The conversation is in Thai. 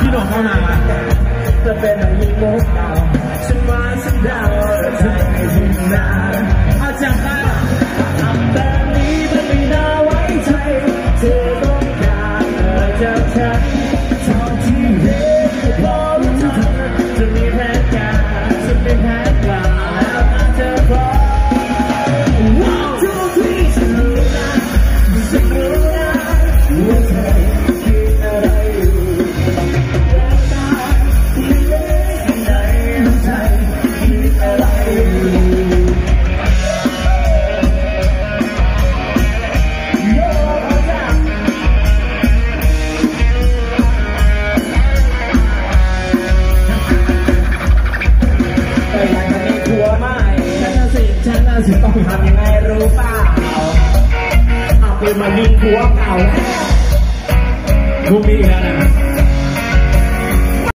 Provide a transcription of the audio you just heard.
พี่โดนเข้ามาวะจะเป็นอะไรยิ่งมุกเก่าฉันว่าฉันเดาใจไม่ถึงนานเอาจับได้เหรอทำแบบนี้มันไม่น่าไว้ใจเธอต้องการอะไรจากฉัน ฉันน่ะสิฉันน่ะสิต้องทำยังไงรู้ป่า มายิงผัวเก่ากูมีอีกแล้วนะ